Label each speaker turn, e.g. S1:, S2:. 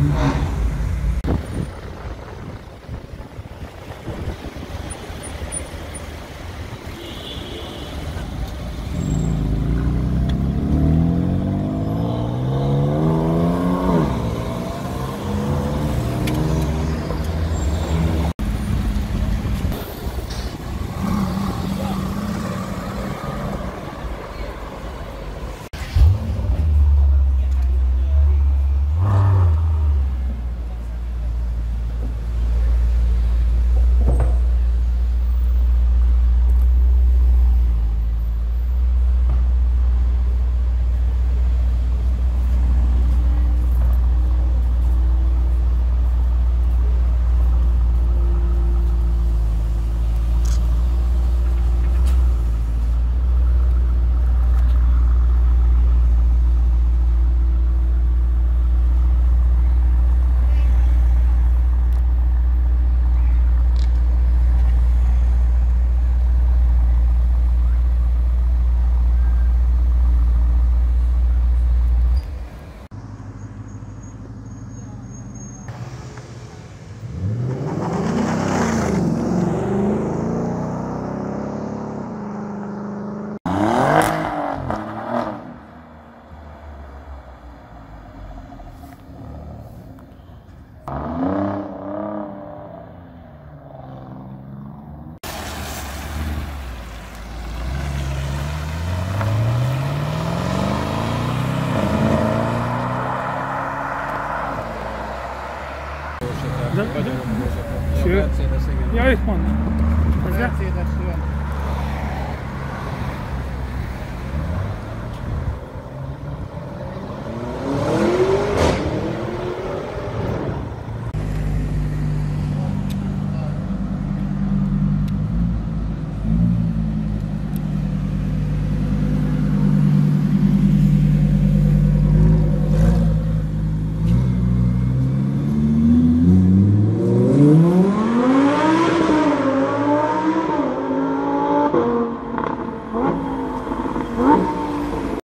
S1: Mm-hmm. شو؟ يعرف من
S2: زين aluno